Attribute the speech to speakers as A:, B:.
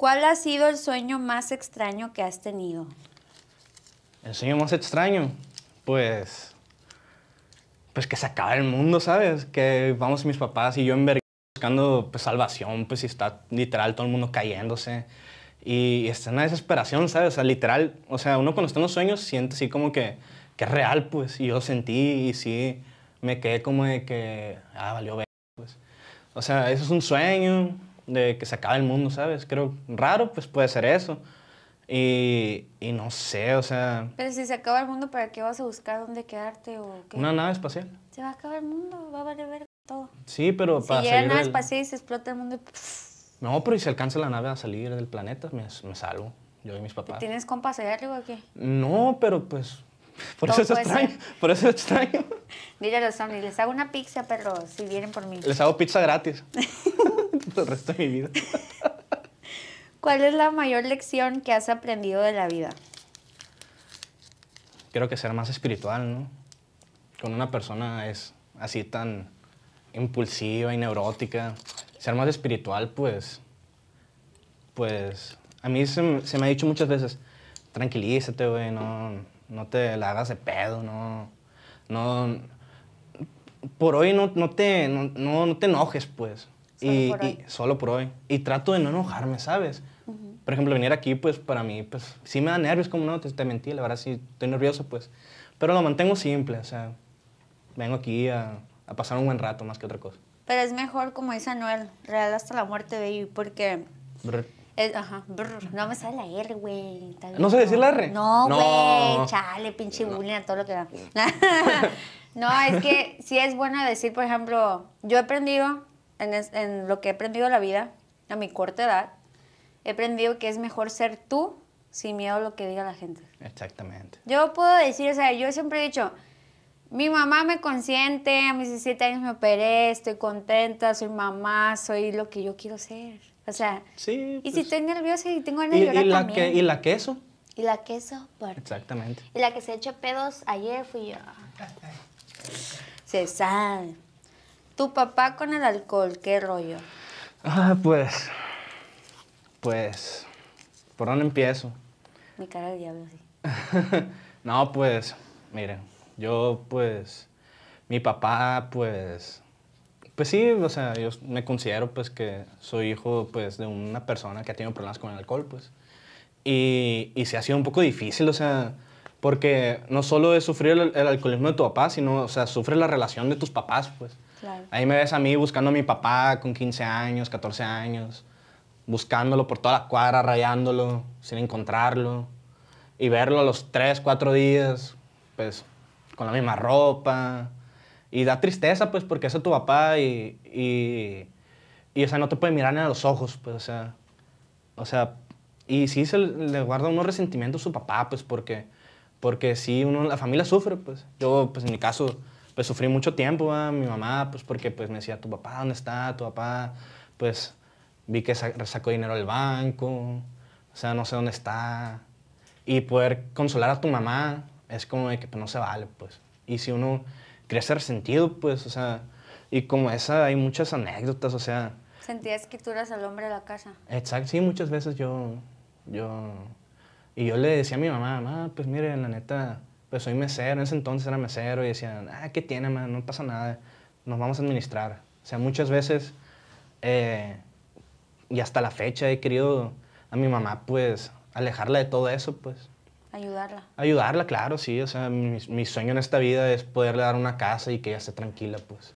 A: ¿Cuál ha sido el sueño más extraño que has tenido?
B: El sueño más extraño, pues, pues que se acaba el mundo, ¿sabes? Que vamos mis papás y yo en buscando pues, salvación, pues y está literal todo el mundo cayéndose. Y está en una desesperación, ¿sabes? O sea, literal, o sea, uno cuando está en los sueños siente así como que, que es real, pues, y yo sentí y sí, me quedé como de que, ah, valió ver, pues. O sea, eso es un sueño de que se acaba el mundo, ¿sabes? Creo, raro, pues puede ser eso. Y, y no sé, o sea,
A: Pero si se acaba el mundo, ¿para qué vas a buscar dónde quedarte o qué?
B: una nave espacial.
A: Se va a acabar el mundo, va a valer ver todo.
B: Sí, pero
A: Si
B: para
A: llega
B: salir
A: nada
B: del-
A: espacial y se explota el mundo, pff,
B: No, pero si alcanza la nave a salir del planeta, me, me salvo. Yo y mis papás.
A: ¿tienes compas allá arriba o qué?
B: No, pero pues. Por eso es extraño. Por eso es extraño.
A: Dile a los zombies, les hago una pizza, pero si vienen por mí.
B: Les hago pizza gratis. el resto de mi vida.
A: ¿Cuál es la mayor lección que has aprendido de la vida?
B: Creo que ser más espiritual, ¿no? Con una persona es así tan impulsiva y neurótica. Ser más espiritual, pues. Pues. A mí se, me- se me ha dicho muchas veces: tranquilízate, güey, no, no te la hagas de pedo, no. No. Por hoy no, no, te, no, no- no te enojes, pues.
A: Solo
B: y,
A: por hoy.
B: y- solo por hoy. Y trato de no enojarme, ¿sabes? Por ejemplo, venir aquí, pues para mí, pues sí me da nervios, como no, te, te mentí, la verdad sí estoy nervioso, pues. Pero lo mantengo simple, o sea, vengo aquí a, a pasar un buen rato más que otra cosa.
A: Pero es mejor, como dice Anuel, real hasta la muerte, baby, porque...
B: Brr.
A: es- ajá, brr, no me sale la R, güey.
B: ¿No sé decir la R?
A: No,
B: No.
A: güey, chale, pinche bullying a todo lo que da. no, es que sí es bueno decir, por ejemplo, yo he aprendido, en, es- en lo que he aprendido en la vida, a mi corta edad, he aprendido que es mejor ser tú sin miedo a lo que diga la gente.
B: Exactamente.
A: Yo puedo decir, o sea, yo siempre he dicho, mi mamá me consiente, a mis 17 años me operé, estoy contenta, soy mamá, soy lo que yo quiero ser. O sea,
B: Sí.
A: y si
B: pues,
A: estoy nerviosa y tengo ganas
B: y,
A: de llorar
B: y la
A: también.
B: que, y la queso.
A: Y la queso, por...
B: Exactamente.
A: Y la que se echó pedos ayer fui yo. Se sabe. Tu papá con el alcohol, qué rollo.
B: Ah, pues. Pues. ¿Por dónde empiezo?
A: Mi cara de diablo, sí.
B: no, pues, miren, yo pues, mi papá pues, pues sí, o sea, yo me considero pues que soy hijo pues de una persona que ha tenido problemas con el alcohol, pues. Y, y sí ha sido un poco difícil, o sea, porque no solo es sufrir el, el alcoholismo de tu papá, sino, o sea, sufres la relación de tus papás, pues.
A: Claro.
B: Ahí me ves a mí buscando a mi papá con 15 años, 14 años, buscándolo por toda la cuadra, rayándolo, sin encontrarlo. Y verlo a los 3, 4 días, pues, con la misma ropa. Y da tristeza, pues, porque es tu papá y, y, y, o sea, no te puede mirar ni a los ojos, pues, o sea, o sea, y sí se le guarda unos resentimientos a su papá, pues, porque, porque sí, uno, la familia sufre, pues. Yo, pues, en mi caso, pues, sufrí mucho tiempo, ¿va? mi mamá, pues, porque, pues, me decía, tu papá, ¿dónde está? Tu papá, pues, vi que sa- sacó dinero del banco, o sea, no sé dónde está. Y poder consolar a tu mamá es como de que pues, no se vale, pues. Y si uno crece resentido, pues, o sea, y como esa hay muchas anécdotas, o sea,
A: Sentías que tú eras el hombre de la casa.
B: Exacto, sí, muchas veces yo, yo, y yo le decía a mi mamá, mamá, pues mire, la neta, pues soy mesero, en ese entonces era mesero, y decían, ah, ¿qué tiene, mamá? No pasa nada, nos vamos a administrar. O sea, muchas veces, eh, y hasta la fecha he querido a mi mamá, pues, alejarla de todo eso, pues.
A: Ayudarla.
B: Ayudarla, claro, sí, o sea, mi, mi sueño en esta vida es poderle dar una casa y que ella esté tranquila, pues.